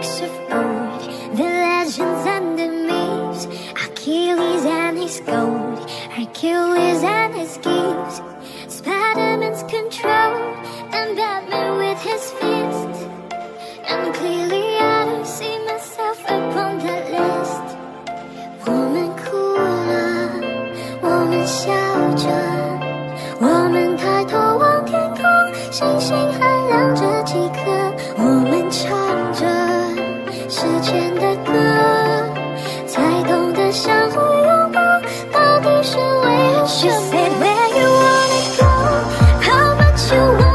books of old, the legends and the myths, Achilles and his gold, Hercules and his gifts, Spider-Man's control, and Batman with his fist. And clearly I don't see myself upon that list. 我们哭了，我们笑着，我们抬头望天空，星星 you